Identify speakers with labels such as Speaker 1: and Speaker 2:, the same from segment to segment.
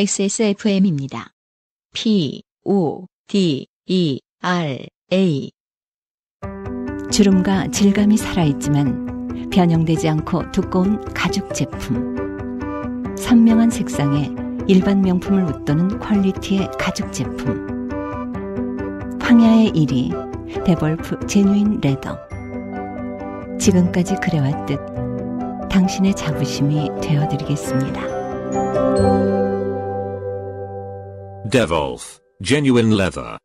Speaker 1: XSFM입니다. P, O, D, E, R, A.
Speaker 2: 주름과 질감이 살아있지만 변형되지 않고 두꺼운 가죽 제품. 선명한 색상에 일반 명품을 웃도는 퀄리티의 가죽 제품. 황야의 1위 데볼프 genuine leather. 지금까지 그래왔듯 당신의 자부심이 되어드리겠습니다.
Speaker 3: Devolf, genuine leather.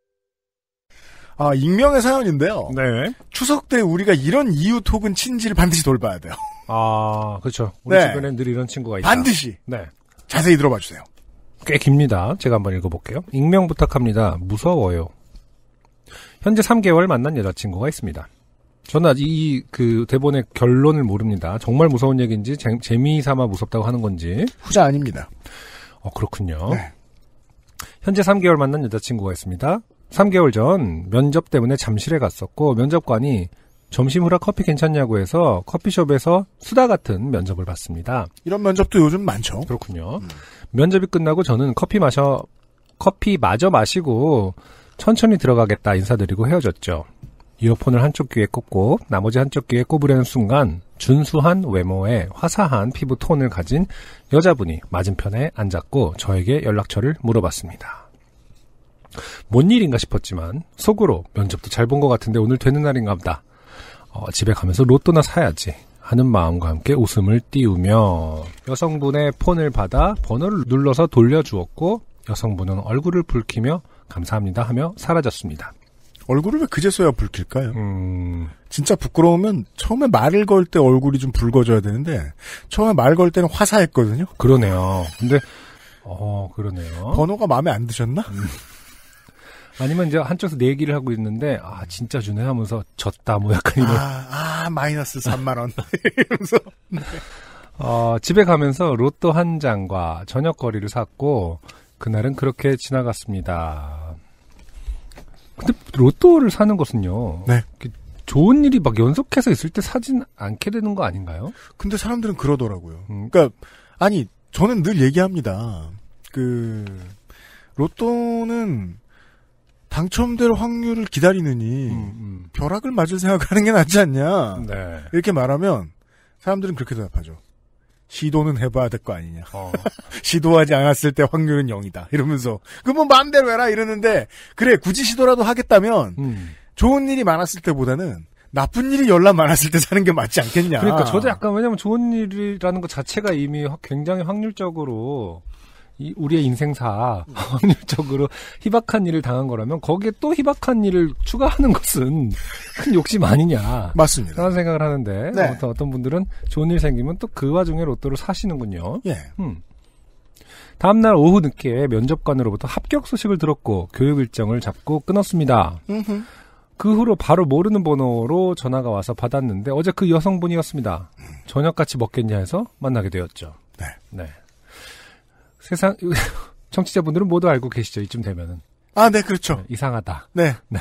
Speaker 4: 아, 익명의 사연인데요.
Speaker 5: 네.
Speaker 4: 추석 때 우리가 이런 이웃 혹은 친지를 반드시 돌봐야 돼요.
Speaker 5: 아, 그렇죠. 우리
Speaker 4: 네.
Speaker 5: 주변에 늘 이런 친구가 있다.
Speaker 4: 반드시.
Speaker 5: 네.
Speaker 4: 자세히 들어봐 주세요.
Speaker 5: 꽤 깁니다. 제가 한번 읽어볼게요. 익명 부탁합니다. 무서워요. 현재 3개월 만난 여자친구가 있습니다. 저는 아직 이 그 대본의 결론을 모릅니다. 정말 무서운 얘기인지 재, 재미삼아 무섭다고 하는 건지.
Speaker 4: 후자 아닙니다.
Speaker 5: 어 그렇군요.
Speaker 4: 네.
Speaker 5: 현재 3개월 만난 여자친구가 있습니다. 3개월 전 면접 때문에 잠실에 갔었고 면접관이 점심 후라 커피 괜찮냐고 해서 커피숍에서 수다 같은 면접을 봤습니다.
Speaker 4: 이런 면접도 요즘 많죠.
Speaker 5: 그렇군요. 면접이 끝나고 저는 커피 마셔 커피 마저 마시고 천천히 들어가겠다 인사드리고 헤어졌죠. 이어폰을 한쪽 귀에 꽂고 나머지 한쪽 귀에 꼽으려는 순간 준수한 외모에 화사한 피부 톤을 가진 여자분이 맞은편에 앉았고 저에게 연락처를 물어봤습니다. 뭔 일인가 싶었지만 속으로 면접도 잘 본 것 같은데 오늘 되는 날인가 보다. 어, 집에 가면서 로또나 사야지 하는 마음과 함께 웃음을 띄우며 여성분의 폰을 받아 번호를 눌러서 돌려주었고 여성분은 얼굴을 붉히며 감사합니다 하며 사라졌습니다.
Speaker 4: 얼굴을 왜 그제서야 붉힐까요?
Speaker 5: 음,
Speaker 4: 진짜 부끄러우면 처음에 말을 걸 때 얼굴이 좀 붉어져야 되는데 처음에 말 걸 때는 화사했거든요.
Speaker 5: 그러네요. 근데 어 그러네요.
Speaker 4: 번호가 마음에 안 드셨나?
Speaker 5: 아니면 이제 한쪽에서 내 얘기를 하고 있는데 아 진짜 주네 하면서 졌다 뭐 약간 이런
Speaker 4: 아, 아, 마이너스 3만 원. 이러면서
Speaker 5: 어, 집에 가면서 로또 한 장과 저녁 거리를 샀고 그날은 그렇게 지나갔습니다. 근데 로또를 사는 것은요.
Speaker 4: 네.
Speaker 5: 좋은 일이 막 연속해서 있을 때 사진 않게 되는 거 아닌가요?
Speaker 4: 근데 사람들은 그러더라고요.
Speaker 5: 음,
Speaker 4: 그러니까 아니 저는 늘 얘기합니다. 그 로또는 당첨될 확률을 기다리느니
Speaker 5: 음,
Speaker 4: 벼락을 맞을 생각하는 게 낫지 않냐.
Speaker 5: 음. 네.
Speaker 4: 이렇게 말하면 사람들은 그렇게 대답하죠. 시도는 해봐야 될 거 아니냐.
Speaker 5: 어,
Speaker 4: 시도하지 않았을 때 확률은 0이다. 이러면서 그뭐 마음대로 해라 이러는데 그래 굳이 시도라도 하겠다면
Speaker 5: 음.
Speaker 4: 좋은 일이 많았을 때보다는 나쁜 일이 열람 많았을 때 사는 게 맞지 않겠냐.
Speaker 5: 그러니까 저도 약간 왜냐면 좋은 일이라는 것 자체가 이미 확- 굉장히 확률적으로 이 우리의 인생사 확률적으로 희박한 일을 당한 거라면 거기에 또 희박한 일을 추가하는 것은 큰 욕심 아니냐
Speaker 4: 맞습니다.
Speaker 5: 그런 생각을 하는데
Speaker 4: 네.
Speaker 5: 아무튼 어떤 분들은 좋은 일 생기면 또 그 와중에 로또를 사시는군요.
Speaker 4: 예.
Speaker 5: 음. 다음날 오후 늦게 면접관으로부터 합격 소식을 들었고 교육 일정을 잡고 끊었습니다.
Speaker 4: 음흠.
Speaker 5: 그 후로 바로 모르는 번호로 전화가 와서 받았는데 어제 그 여성분이었습니다. 저녁 같이 먹겠냐 해서 만나게 되었죠.
Speaker 4: 네.
Speaker 5: 세상 청취자분들은 모두 알고 계시죠. 이쯤 되면은
Speaker 4: 아, 네, 그렇죠.
Speaker 5: 이상하다.
Speaker 4: 네.
Speaker 5: 네.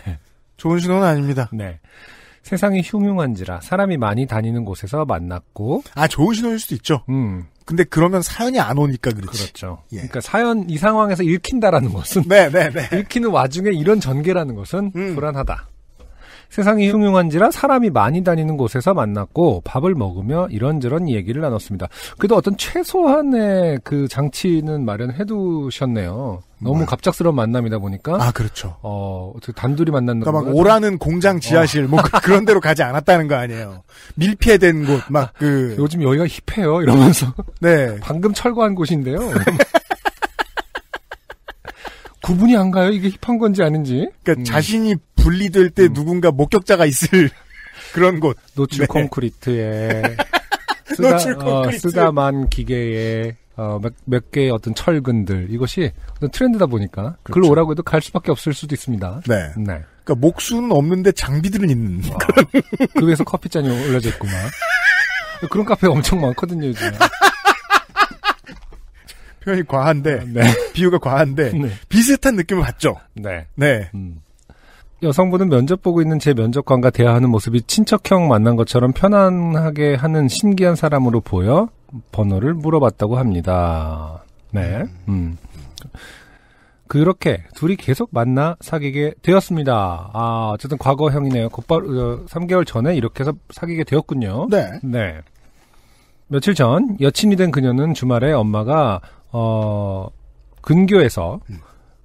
Speaker 4: 좋은 신호는 아닙니다.
Speaker 5: 네. 세상이 흉흉한지라 사람이 많이 다니는 곳에서 만났고
Speaker 4: 아, 좋은 신호일 수도 있죠.
Speaker 5: 음
Speaker 4: 근데 그러면 사연이 안 오니까 그렇지.
Speaker 5: 그렇죠.
Speaker 4: 예.
Speaker 5: 그러니까 사연 이 상황에서 읽힌다라는 것은
Speaker 4: 네, 네, 네.
Speaker 5: 읽히는 와중에 이런 전개라는 것은
Speaker 4: 음.
Speaker 5: 불안하다. 세상이 흉흉한지라 사람이 많이 다니는 곳에서 만났고 밥을 먹으며 이런저런 얘기를 나눴습니다. 그래도 어떤 최소한의 그 장치는 마련해 두셨네요. 너무
Speaker 4: 뭐요?
Speaker 5: 갑작스러운 만남이다 보니까
Speaker 4: 아, 그렇죠.
Speaker 5: 어 어떻게 단둘이 만났는
Speaker 4: 그러니까 막 오라는 공장 지하실 뭐 그- 그런 데로 가지 않았다는 거 아니에요. 밀폐된 곳 막 그
Speaker 5: 요즘 여기가 힙해요 이러면서
Speaker 4: 네.
Speaker 5: 방금 철거한 곳인데요. 구분이 안 가요 이게 힙한 건지 아닌지
Speaker 4: 그러니까
Speaker 5: 음.
Speaker 4: 자신이 분리될 때 누군가 목격자가 있을 그런 곳.
Speaker 5: 노출
Speaker 4: 네.
Speaker 5: 콘크리트에 쓰다,
Speaker 4: 노출 콘크리트.
Speaker 5: 어, 쓰다만 기계에 어, 몇, 몇 개의 어떤 철근들 이것이 어떤 트렌드다 보니까
Speaker 4: 그렇죠.
Speaker 5: 오라고 해도 갈 수밖에 없을 수도 있습니다.
Speaker 4: 네.
Speaker 5: 네.
Speaker 4: 그러니까 목수는 없는데 장비들은 있는.
Speaker 5: 그 위에서 커피잔이 올려져 있구만. 그런 카페가 엄청 많거든요, 요즘.
Speaker 4: 표현이 과한데
Speaker 5: 네.
Speaker 4: 비유가 과한데
Speaker 5: 네.
Speaker 4: 비슷한 느낌을 받죠.
Speaker 5: 네.
Speaker 4: 네.
Speaker 5: 음. 여성분은 면접 보고 있는 제 면접관과 대화하는 모습이 친척형 만난 것처럼 편안하게 하는 신기한 사람으로 보여 번호를 물어봤다고 합니다. 네. 음. 그렇게 둘이 계속 만나 사귀게 되었습니다. 아, 어쨌든 과거형이네요. 곧바로 어, 3개월 전에 이렇게 해서 사귀게 되었군요.
Speaker 4: 네.
Speaker 5: 네. 며칠 전 여친이 된 그녀는 주말에 엄마가 어 근교에서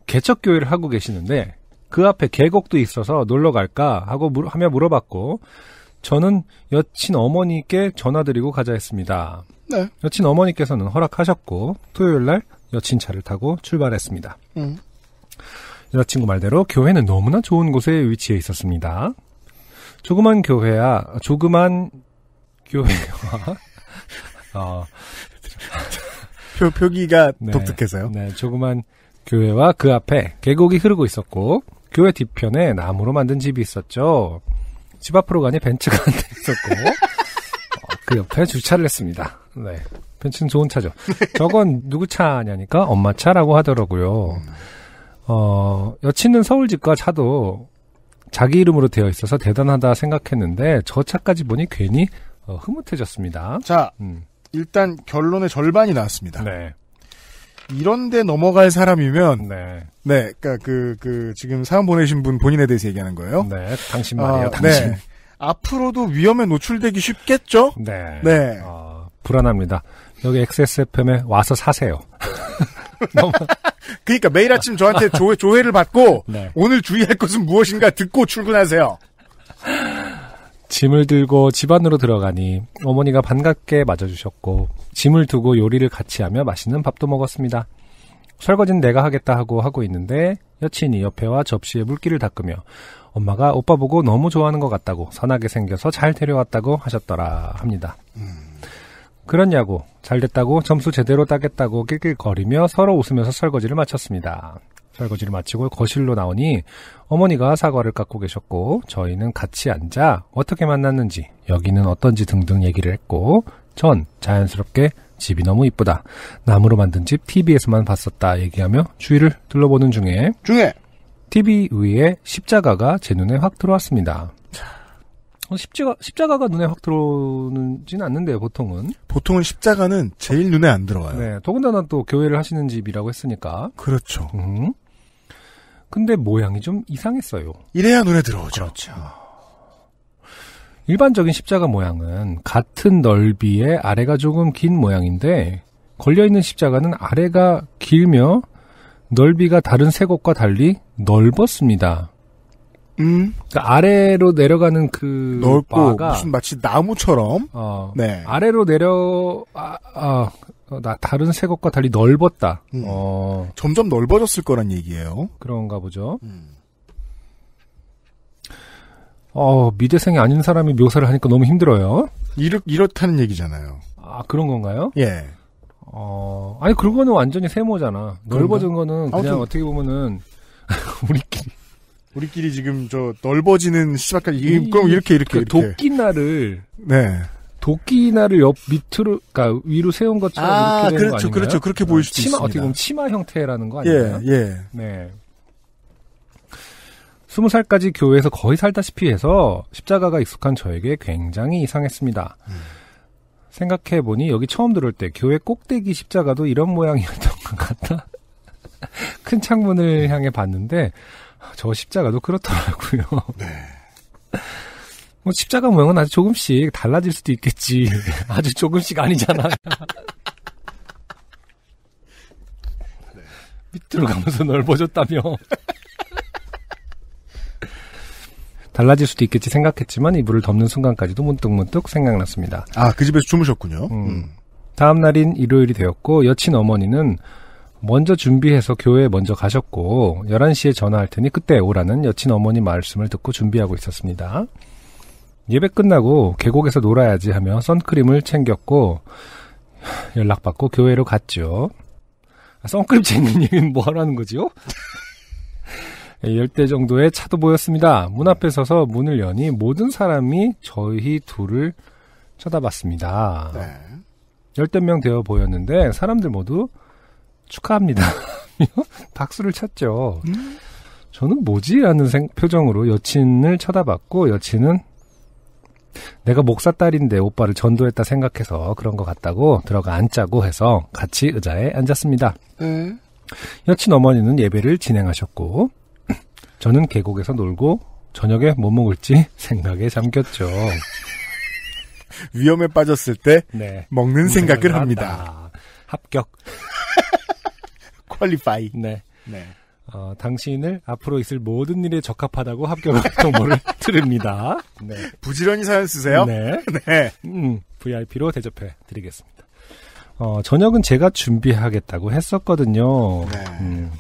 Speaker 5: 개척 교회를 하고 계시는데 그 앞에 계곡도 있어서 놀러 갈까 하고 물, 하며 물어봤고 저는 여친 어머니께 전화드리고 가자 했습니다.
Speaker 4: 네.
Speaker 5: 여친 어머니께서는 허락하셨고 토요일 날 여친 차를 타고 출발했습니다.
Speaker 4: 음.
Speaker 5: 여자친구 말대로 교회는 너무나 좋은 곳에 위치해 있었습니다. 조그만 교회야, 조그만 교회와, 어,
Speaker 4: 표, 표기가
Speaker 5: 네.
Speaker 4: 독특해서요.
Speaker 5: 네, 조그만 교회와 그 앞에 계곡이 흐르고 있었고, 교회 뒤편에 나무로 만든 집이 있었죠. 집 앞으로 가니 벤츠가 한 대 있었고, 어, 그 옆에 주차를 했습니다. 네. 벤츠는 좋은 차죠. 저건 누구 차냐니까 엄마 차라고 하더라고요. 어, 여친은 서울 집과 차도 자기 이름으로 되어 있어서 대단하다 생각했는데 저 차까지 보니 괜히 어, 흐뭇해졌습니다.
Speaker 4: 자,
Speaker 5: 음,
Speaker 4: 일단 결론의 절반이 나왔습니다.
Speaker 5: 네,
Speaker 4: 이런데 넘어갈 사람이면
Speaker 5: 네,
Speaker 4: 네, 그러니까 그, 그, 지금 사연 보내신 분 본인에 대해서 얘기하는 거예요.
Speaker 5: 네, 당신 말이에요,
Speaker 4: 아,
Speaker 5: 당신.
Speaker 4: 네. 앞으로도 위험에 노출되기 쉽겠죠?
Speaker 5: 네.
Speaker 4: 네.
Speaker 5: 어, 불안합니다. 여기 XSFM에 와서 사세요. 너무,
Speaker 4: 그러니까 매일 아침 저한테 조회, 조회를 받고
Speaker 5: 네.
Speaker 4: 오늘 주의할 것은 무엇인가 듣고 출근하세요.
Speaker 5: 짐을 들고 집 안으로 들어가니 어머니가 반갑게 맞아주셨고 짐을 두고 요리를 같이 하며 맛있는 밥도 먹었습니다. 설거지는 내가 하겠다 하고 하고 있는데 여친이 옆에와 접시에 물기를 닦으며 엄마가 오빠 보고 너무 좋아하는 것 같다고 선하게 생겨서 잘 데려왔다고 하셨더라 합니다. 그렇냐고 잘 됐다고 점수 제대로 따겠다고 낄낄거리며 서로 웃으면서 설거지를 마쳤습니다. 설거지를 마치고 거실로 나오니 어머니가 사과를 깎고 계셨고 저희는 같이 앉아 어떻게 만났는지 여기는 어떤지 등등 얘기를 했고 전 자연스럽게 집이 너무 이쁘다. 나무로 만든 집 TV에서만 봤었다 얘기하며 주위를 둘러보는 중에
Speaker 4: 중에
Speaker 5: TV 위에 십자가가 제 눈에 확 들어왔습니다. 어, 십자가, 십자가가 눈에 확 들어오지는 않는데요, 보통은.
Speaker 4: 보통은 십자가는 제일 눈에 안 들어와요.
Speaker 5: 네, 더군다나 또 교회를 하시는 집이라고 했으니까.
Speaker 4: 그렇죠.
Speaker 5: 음. 근데 모양이 좀 이상했어요.
Speaker 4: 이래야 눈에 들어오죠.
Speaker 5: 그렇죠. 일반적인 십자가 모양은 같은 넓이의 아래가 조금 긴 모양인데 걸려있는 십자가는 아래가 길며 넓이가 다른 세 곳과 달리 넓었습니다.
Speaker 4: 음,
Speaker 5: 그러니까 아래로 내려가는 그
Speaker 4: 넓고
Speaker 5: 바가
Speaker 4: 무슨 마치 나무처럼.
Speaker 5: 어,
Speaker 4: 네.
Speaker 5: 아래로 내려 아, 아, 어, 나 다른 세 곳과 달리 넓었다.
Speaker 4: 음.
Speaker 5: 어,
Speaker 4: 점점 넓어졌을 거란 얘기예요.
Speaker 5: 그런가 보죠.
Speaker 4: 음.
Speaker 5: 어, 미대생이 아닌 사람이 묘사를 하니까 너무 힘들어요.
Speaker 4: 이렇, 이렇다는 얘기잖아요.
Speaker 5: 아, 그런 건가요?
Speaker 4: 예.
Speaker 5: 어, 아니, 그거는 완전히 세모잖아. 넓어진 거는 그냥
Speaker 4: 아무튼-
Speaker 5: 어떻게 보면은, 우리끼리.
Speaker 4: 우리끼리 지금 저 넓어지는 시작까지 이- 그럼 이렇게 이렇게
Speaker 5: 그
Speaker 4: 이렇게.
Speaker 5: 도끼 날을,
Speaker 4: 네.
Speaker 5: 도끼날을 옆 밑으로, 그니까 위로 세운 것처럼
Speaker 4: 아,
Speaker 5: 이렇게 되는 거
Speaker 4: 그렇죠? 그렇죠. 그렇게 보일
Speaker 5: 어,
Speaker 4: 수도
Speaker 5: 치마,
Speaker 4: 있습니다.
Speaker 5: 어떻게 보면 치마 형태라는 거
Speaker 4: 예,
Speaker 5: 아닌가요?
Speaker 4: 예.
Speaker 5: 네. 스무 살까지 교회에서 거의 살다시피 해서 십자가가 익숙한 저에게 굉장히 이상했습니다. 생각해보니 여기 처음 들어올 때 교회 꼭대기 십자가도 이런 모양이었던 것 같다. 큰 창문을 향해 봤는데 저 십자가도 그렇더라고요. 뭐 십자가 모양은 아주 조금씩 달라질 수도 있겠지. 아주 조금씩 아니잖아. 밑으로 가면서 넓어졌다며. 달라질 수도 있겠지 생각했지만 이불을 덮는 순간까지도 문득문득 생각났습니다.
Speaker 4: 아, 그 집에서 주무셨군요.
Speaker 5: 음.
Speaker 4: 음.
Speaker 5: 다음 날인 일요일이 되었고 여친 어머니는 먼저 준비해서 교회에 먼저 가셨고 11시에 전화할 테니 그때 오라는 여친 어머니 말씀을 듣고 준비하고 있었습니다. 예배 끝나고 계곡에서 놀아야지 하며 선크림을 챙겼고 연락받고 교회로 갔죠. 아, 선크림 챙긴 얘기는 뭐 하라는 거지요? 예, 열대 정도의 차도 보였습니다. 문 앞에 서서 문을 여니 모든 사람이 저희 둘을 쳐다봤습니다.
Speaker 4: 네.
Speaker 5: 열댓 명 되어 보였는데 사람들 모두 축하합니다. 박수를 쳤죠. 저는 뭐지? 라는 생- 표정으로 여친을 쳐다봤고 여친은 내가 목사 딸인데 오빠를 전도했다 생각해서 그런 것 같다고 들어가 앉자고 해서 같이 의자에 앉았습니다.
Speaker 4: 네.
Speaker 5: 여친 어머니는 예배를 진행하셨고 저는 계곡에서 놀고 저녁에 뭐 먹을지 생각에 잠겼죠.
Speaker 4: 위험에 빠졌을 때
Speaker 5: 네.
Speaker 4: 먹는 생각을 합니다.
Speaker 5: 합격.
Speaker 4: 퀄리파이.
Speaker 5: 네.
Speaker 4: 네.
Speaker 5: 어, 당신을 앞으로 있을 모든 일에 적합하다고 합격한 정보를 드립니다. 네.
Speaker 4: 부지런히 사연 쓰세요.
Speaker 5: 네.
Speaker 4: 네.
Speaker 5: 음, VIP로 대접해 드리겠습니다. 어, 저녁은 제가 준비하겠다고 했었거든요.
Speaker 4: 네.
Speaker 5: 음.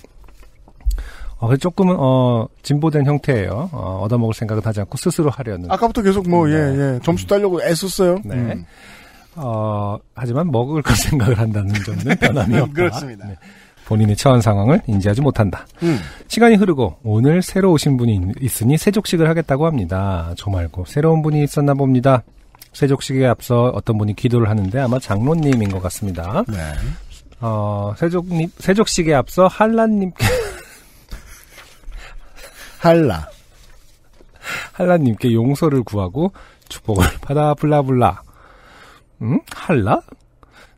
Speaker 5: 어, 조금은, 어, 진보된 형태예요. 어, 얻어먹을 생각은 하지 않고 스스로 하려는.
Speaker 4: 아까부터 계속 뭐,
Speaker 5: 네.
Speaker 4: 예, 예. 점수 따려고 애썼어요.
Speaker 5: 네.
Speaker 4: 음.
Speaker 5: 어, 하지만 먹을 것 생각을 한다는 점은 변함이 없다.
Speaker 4: 그렇습니다.
Speaker 5: 네. 본인의 처한 상황을 인지하지 못한다.
Speaker 4: 음.
Speaker 5: 시간이 흐르고 오늘 새로 오신 분이 있으니 세족식을 하겠다고 합니다. 저 말고 새로운 분이 있었나 봅니다. 세족식에 앞서 어떤 분이 기도를 하는데 아마 장로님인 것 같습니다.
Speaker 4: 네.
Speaker 5: 어, 세족님, 세족식에 앞서 한란님께,
Speaker 4: 할라.
Speaker 5: 한란님께 용서를 구하고 축복을 받아 블라블라. 음? 한라?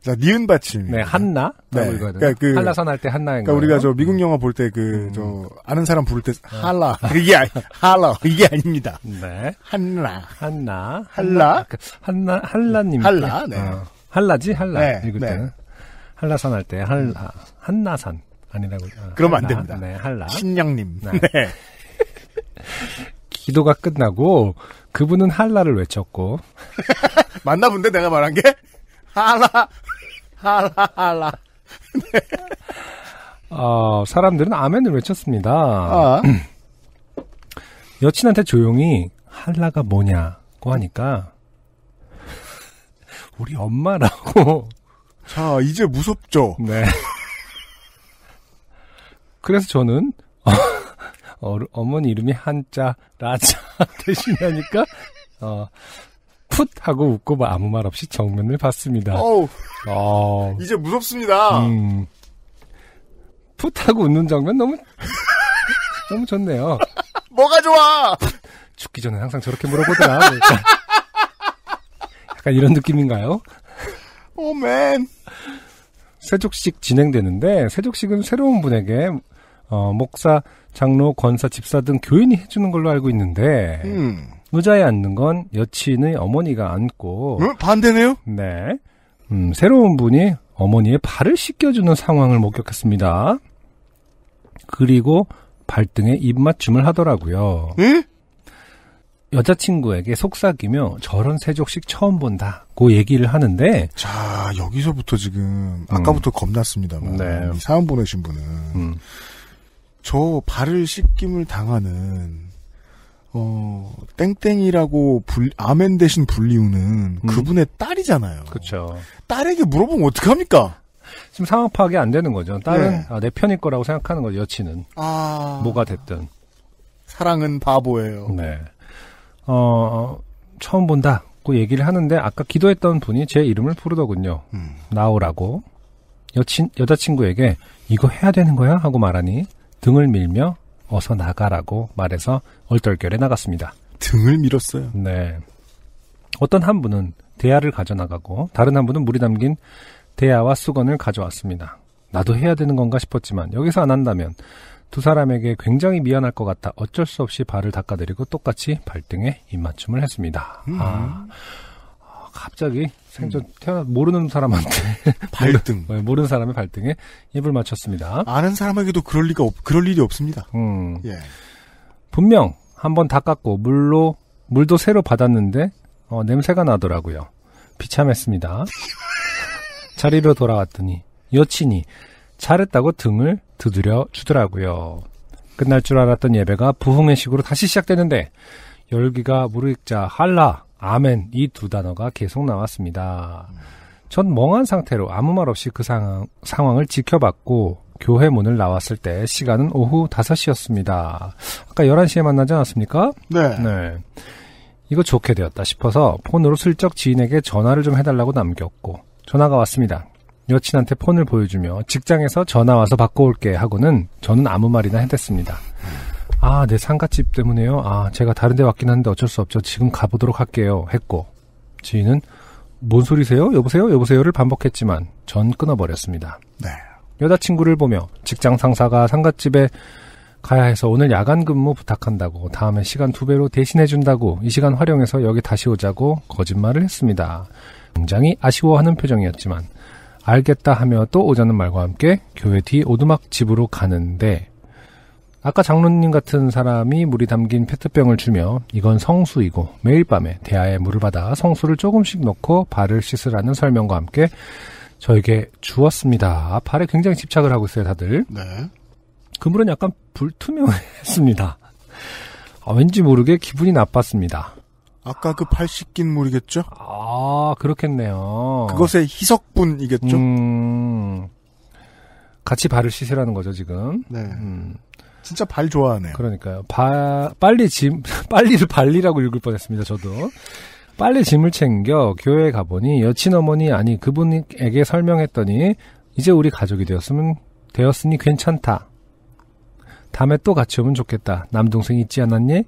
Speaker 4: 자, 니은 받침.
Speaker 5: 네, 한나?
Speaker 4: 네. 그러니까 그-
Speaker 5: 한라선 할때 한나인
Speaker 4: 그러니까. 우리가 저 미국 영화 볼 때 그,
Speaker 5: 음.
Speaker 4: 저, 아는 사람 부를 때, 할라. 이게, 아니, 할라. 이게 아닙니다.
Speaker 5: 네.
Speaker 4: 한라.
Speaker 5: 한나.
Speaker 4: 한라?
Speaker 5: 그 한나, 한라님.
Speaker 4: 한라, 네.
Speaker 5: 어, 한라지? 한라.
Speaker 4: 네,
Speaker 5: 읽을
Speaker 4: 네.
Speaker 5: 때는. 한라산 할 때, 한라. 한나산. 아니라고. 어,
Speaker 4: 그러면 안
Speaker 5: 한라.
Speaker 4: 됩니다.
Speaker 5: 네, 한라.
Speaker 4: 신양님.
Speaker 5: 네.
Speaker 4: 네.
Speaker 5: 기도가 끝나고 그분은 한라를 외쳤고
Speaker 4: 맞나 본데, 내가 말한 게? 할라. 할라, 할라.
Speaker 5: 어, 사람들은 아멘을 외쳤습니다.
Speaker 4: 아.
Speaker 5: 여친한테 조용히 한라가 뭐냐고 하니까 우리 엄마라고.
Speaker 4: 자, 이제 무섭죠?
Speaker 5: 네. 그래서 저는 어, 어머니 이름이 한자 라자 대신하니까 어, 풋 하고 웃고 뭐 아무 말 없이 정면을 봤습니다.
Speaker 4: 어우,
Speaker 5: 어,
Speaker 4: 이제 무섭습니다.
Speaker 5: 음, 풋 하고 웃는 장면 너무 너무 좋네요.
Speaker 4: 뭐가 좋아?
Speaker 5: 죽기 전에 항상 저렇게 물어보더라. 그러니까. 약간 이런 느낌인가요?
Speaker 4: 오, 맨.
Speaker 5: 세족식 진행되는데 세족식은 새로운 분에게 어, 목사, 장로, 권사, 집사 등 교인이 해주는 걸로 알고 있는데
Speaker 4: 음.
Speaker 5: 의자에 앉는 건 여친의 어머니가 앉고
Speaker 4: 응? 반대네요?
Speaker 5: 네, 음, 새로운 분이 어머니의 발을 씻겨주는 상황을 목격했습니다. 그리고 발등에 입맞춤을 하더라고요.
Speaker 4: 응?
Speaker 5: 여자친구에게 속삭이며 저런 세족식 처음 본다고 얘기를 하는데
Speaker 4: 자, 여기서부터 지금, 아까부터 겁났습니다만.
Speaker 5: 네.
Speaker 4: 이 사연 보내신 분은,
Speaker 5: 음,
Speaker 4: 저 발을 씻김을 당하는, 어, 땡땡이라고 불, 아멘 대신 불리우는
Speaker 5: 음.
Speaker 4: 그분의 딸이잖아요.
Speaker 5: 그렇죠.
Speaker 4: 딸에게 물어보면 어떡합니까?
Speaker 5: 지금 상황 파악이 안 되는 거죠. 딸은
Speaker 4: 네.
Speaker 5: 아, 내 편일 거라고 생각하는 거죠. 여친은
Speaker 4: 아.
Speaker 5: 뭐가 됐든.
Speaker 4: 사랑은 바보예요.
Speaker 5: 네. 어, 처음 본다고 얘기를 하는데 아까 기도했던 분이 제 이름을 부르더군요.
Speaker 4: 음.
Speaker 5: 나오라고. 여친 여자친구에게 이거 해야 되는 거야 하고 말하니 등을 밀며 어서 나가라고 말해서 얼떨결에 나갔습니다.
Speaker 4: 등을 밀었어요.
Speaker 5: 네. 어떤 한 분은 대야를 가져나가고 다른 한 분은 물이 담긴 대야와 수건을 가져왔습니다. 나도 해야 되는 건가 싶었지만 여기서 안 한다면 두 사람에게 굉장히 미안할 것 같아 어쩔 수 없이 발을 닦아드리고 똑같이 발등에 입맞춤을 했습니다.
Speaker 4: 음.
Speaker 5: 아, 아, 갑자기 생전 태어나 모르는 사람한테
Speaker 4: 발등.
Speaker 5: 네, 모르는 사람의 발등에 입을 맞췄습니다.
Speaker 4: 아는 사람에게도 그럴 리가 없, 그럴 일이 없습니다.
Speaker 5: 음,
Speaker 4: 예.
Speaker 5: 분명 한번 닦았고 물로 물도 새로 받았는데 어, 냄새가 나더라고요. 비참했습니다. 자리로 돌아왔더니 여친이 잘했다고 등을 두드려 주더라고요. 끝날 줄 알았던 예배가 부흥회식으로 다시 시작되는데 열기가 무르익자 할라, 아멘 이 두 단어가 계속 나왔습니다. 전 멍한 상태로 아무 말 없이 그 상황, 상황을 지켜봤고 교회 문을 나왔을 때 시간은 오후 5시였습니다. 아까 11시에 만나지 않았습니까?
Speaker 4: 네.
Speaker 5: 네. 이거 좋게 되었다 싶어서 폰으로 슬쩍 지인에게 전화를 좀 해달라고 남겼고 전화가 왔습니다. 여친한테 폰을 보여주며 직장에서 전화 와서 받고 올게 하고는 저는 아무 말이나 해댔습니다. 아, 내 상가집 때문에요. 아, 제가 다른 데 왔긴 한데 어쩔 수 없죠. 지금 가보도록 할게요. 했고 지인은 뭔 소리세요? 여보세요? 여보세요를 반복했지만 전 끊어버렸습니다.
Speaker 4: 네.
Speaker 5: 여자친구를 보며 직장 상사가 상갓집에 가야 해서 오늘 야간 근무 부탁한다고 다음에 시간 두 배로 대신해준다고 이 시간 활용해서 여기 다시 오자고 거짓말을 했습니다. 굉장히 아쉬워하는 표정이었지만 알겠다 하며 또 오자는 말과 함께 교회 뒤 오두막 집으로 가는데 아까 장로님 같은 사람이 물이 담긴 페트병을 주며 이건 성수이고 매일 밤에 대야에 물을 받아 성수를 조금씩 넣고 발을 씻으라는 설명과 함께 저에게 주었습니다. 발에 굉장히 집착을 하고 있어요, 다들.
Speaker 4: 네.
Speaker 5: 그물은 약간 불투명했습니다. 아, 왠지 모르게 기분이 나빴습니다.
Speaker 4: 아까 그 팔 씻긴 물이겠죠?
Speaker 5: 아, 그렇겠네요.
Speaker 4: 그것의 희석분이겠죠?
Speaker 5: 음, 같이 발을 씻으라는 거죠, 지금.
Speaker 4: 네.
Speaker 5: 음,
Speaker 4: 진짜 발 좋아하네요.
Speaker 5: 그러니까요. 바, 빨리 짐, 빨리를 발리라고 읽을 뻔했습니다, 저도. 빨리 짐을 챙겨 교회에 가보니 여친 어머니 아니 그분에게 설명했더니 이제 우리 가족이 되었으면 되었으니 괜찮다. 다음에 또 같이 오면 좋겠다. 남동생 있지 않았니?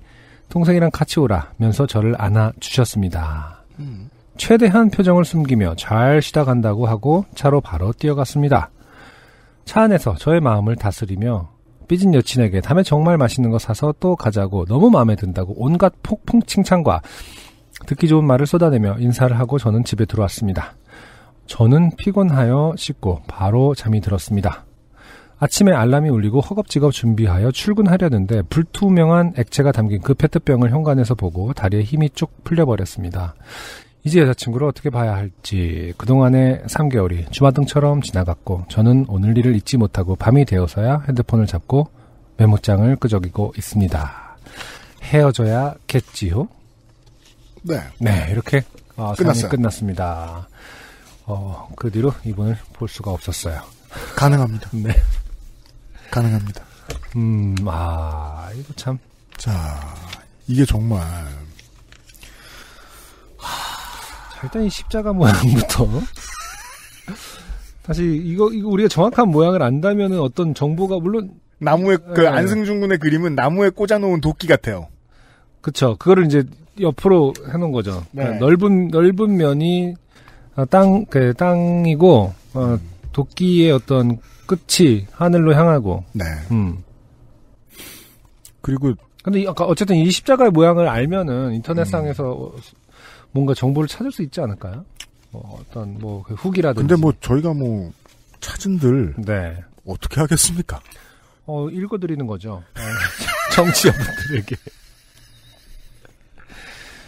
Speaker 5: 동생이랑 같이 오라면서 저를 안아 주셨습니다.
Speaker 4: 음.
Speaker 5: 최대한 표정을 숨기며 잘 쉬다 간다고 하고 차로 바로 뛰어갔습니다. 차 안에서 저의 마음을 다스리며 삐진 여친에게 다음에 정말 맛있는 거 사서 또 가자고 너무 마음에 든다고 온갖 폭풍 칭찬과 듣기 좋은 말을 쏟아내며 인사를 하고 저는 집에 들어왔습니다. 저는 피곤하여 씻고 바로 잠이 들었습니다. 아침에 알람이 울리고 허겁지겁 준비하여 출근하려는데 불투명한 액체가 담긴 그 페트병을 현관에서 보고 다리에 힘이 쭉 풀려버렸습니다. 이제 여자친구를 어떻게 봐야 할지 그동안의 3개월이 주마등처럼 지나갔고 저는 오늘 일을 잊지 못하고 밤이 되어서야 핸드폰을 잡고 메모장을 끄적이고 있습니다. 헤어져야겠지요?
Speaker 4: 네.
Speaker 5: 네, 이렇게 어,
Speaker 4: 끝났어요.
Speaker 5: 끝났습니다. 어, 그 뒤로 이분을 볼 수가 없었어요.
Speaker 4: 가능합니다.
Speaker 5: 네.
Speaker 4: 가능합니다.
Speaker 5: 음, 아, 이거 참.
Speaker 4: 자, 이게 정말
Speaker 5: 자, 일단 이 십자가 모양부터. 사실 이거, 이거 우리가 정확한 모양을 안다면은 어떤 정보가 물론
Speaker 4: 나무에 그
Speaker 5: 네.
Speaker 4: 안승준 군의 그림은 나무에 꽂아놓은 도끼 같아요.
Speaker 5: 그쵸. 그거를 이제 옆으로 해놓은 거죠.
Speaker 4: 네.
Speaker 5: 그러니까 넓은, 넓은 면이 어, 땅, 그, 땅이고, 어, 도끼의 어떤 끝이 하늘로 향하고,
Speaker 4: 네.
Speaker 5: 음.
Speaker 4: 그리고
Speaker 5: 근데 이- 아까 어쨌든 이 십자가의 모양을 알면은 인터넷상에서 뭔가 정보를 찾을 수 있지 않을까요? 뭐 어떤 뭐 그 후기라든지.
Speaker 4: 근데 뭐 저희가 뭐 찾은들
Speaker 5: 네.
Speaker 4: 어떻게 하겠습니까?
Speaker 5: 어 읽어드리는 거죠. 어, 정치자분들에게.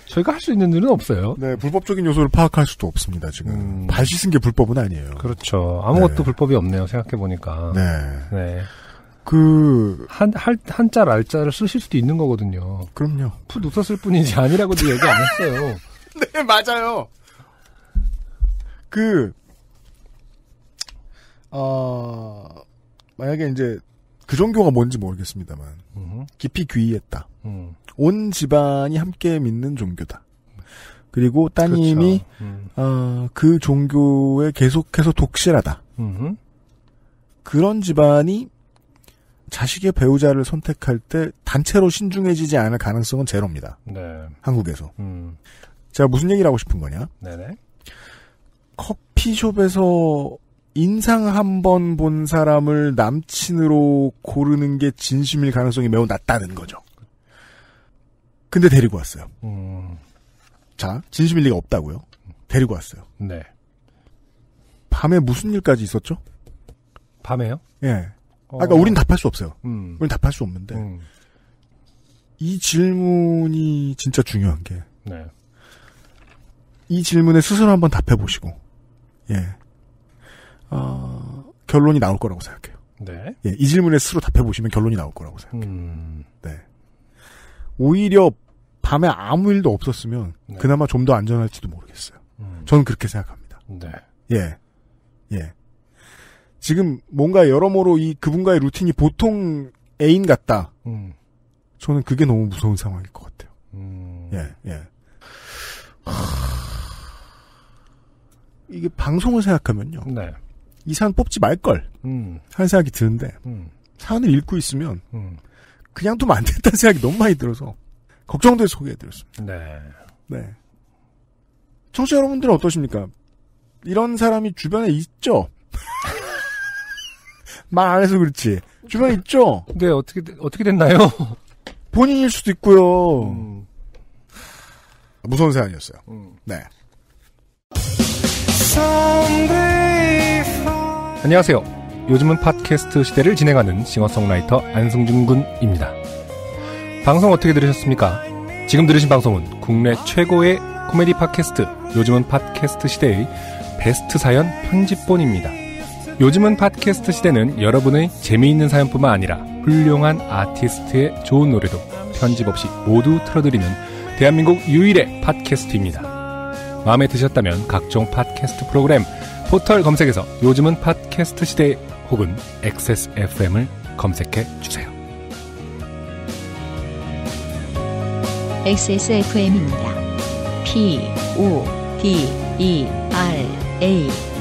Speaker 5: 저희가 할 수 있는 일은 없어요.
Speaker 4: 네, 불법적인 요소를 파악할 수도 없습니다. 지금
Speaker 5: 음.
Speaker 4: 발 씻은 게 불법은 아니에요.
Speaker 5: 그렇죠. 아무것도
Speaker 4: 네.
Speaker 5: 불법이 없네요. 생각해 보니까.
Speaker 4: 네,
Speaker 5: 네.
Speaker 4: 그
Speaker 5: 한, 할, 한자, 알자를 쓰실 수도 있는 거거든요.
Speaker 4: 그럼요.
Speaker 5: 풋 웃었을 뿐이지 아니라고도 얘기 안 했어요.
Speaker 4: 네, 맞아요. 그, 어, 만약에 이제 그 종교가 뭔지 모르겠습니다만
Speaker 5: 음,
Speaker 4: 깊이 귀의했다.
Speaker 5: 음,
Speaker 4: 온 집안이 함께 믿는 종교다. 그리고 따님이
Speaker 5: 그렇죠. 음,
Speaker 4: 어, 그 종교에 계속해서 독실하다.
Speaker 5: 음,
Speaker 4: 그런 집안이 자식의 배우자를 선택할 때 단체로 신중해지지 않을 가능성은 제로입니다.
Speaker 5: 네.
Speaker 4: 한국에서.
Speaker 5: 음,
Speaker 4: 제가 무슨 얘기를 하고 싶은 거냐?
Speaker 5: 네네.
Speaker 4: 커피숍에서 인상 한 번 본 사람을 남친으로 고르는 게 진심일 가능성이 매우 낮다는 거죠. 근데 데리고 왔어요.
Speaker 5: 음,
Speaker 4: 자, 진심일 리가 없다고요. 데리고 왔어요.
Speaker 5: 네.
Speaker 4: 밤에 무슨 일까지 있었죠?
Speaker 5: 밤에요?
Speaker 4: 예.
Speaker 5: 어,
Speaker 4: 아까 우린 답할 수 없어요.
Speaker 5: 음,
Speaker 4: 우린 답할 수 없는데
Speaker 5: 음,
Speaker 4: 이 질문이 진짜 중요한 게 이
Speaker 5: 네.
Speaker 4: 질문에 스스로 한번 답해 보시고 예. 어, 결론이 나올 거라고 생각해요.
Speaker 5: 네.
Speaker 4: 예, 이 질문에 스스로 답해 보시면 결론이 나올 거라고 생각해요.
Speaker 5: 음,
Speaker 4: 네. 오히려 밤에 아무 일도 없었으면
Speaker 5: 네.
Speaker 4: 그나마 좀 더 안전할지도 모르겠어요.
Speaker 5: 음,
Speaker 4: 저는 그렇게 생각합니다.
Speaker 5: 네.
Speaker 4: 예. 예. 지금 뭔가 여러모로 이 그분과의 루틴이 보통 애인 같다.
Speaker 5: 음,
Speaker 4: 저는 그게 너무 무서운 상황일 것 같아요.
Speaker 5: 음,
Speaker 4: 예, 예. 이게 방송을 생각하면요.
Speaker 5: 네.
Speaker 4: 이 사연 뽑지 말걸.
Speaker 5: 음,
Speaker 4: 하는 생각이 드는데,
Speaker 5: 음,
Speaker 4: 사연을 읽고 있으면,
Speaker 5: 음,
Speaker 4: 그냥 두면 안 된다는 생각이 너무 많이 들어서, 걱정돼서 소개해드렸습니다.
Speaker 5: 네.
Speaker 4: 네. 청취자 여러분들은 어떠십니까? 이런 사람이 주변에 있죠? 말 안 해서 그렇지. 주변에 있죠?
Speaker 5: 근데 어떻게, 어떻게 됐나요?
Speaker 4: 본인일 수도 있고요.
Speaker 5: 음,
Speaker 4: 무서운 사연이었어요.
Speaker 5: 음.
Speaker 4: 네.
Speaker 5: 안녕하세요. 요즘은 팟캐스트 시대를 진행하는 싱어송라이터 안승준 군입니다. 방송 어떻게 들으셨습니까? 지금 들으신 방송은 국내 최고의 코미디 팟캐스트 요즘은 팟캐스트 시대의 베스트 사연 편집본입니다. 요즘은 팟캐스트 시대는 여러분의 재미있는 사연뿐만 아니라 훌륭한 아티스트의 좋은 노래도 편집 없이 모두 틀어드리는 대한민국 유일의 팟캐스트입니다. 마음에 드셨다면 각종 팟캐스트 프로그램 포털 검색에서 요즘은 팟캐스트 시대 혹은 XSFM을 검색해 주세요.
Speaker 1: XSFM입니다. P, O, D, E, R, A.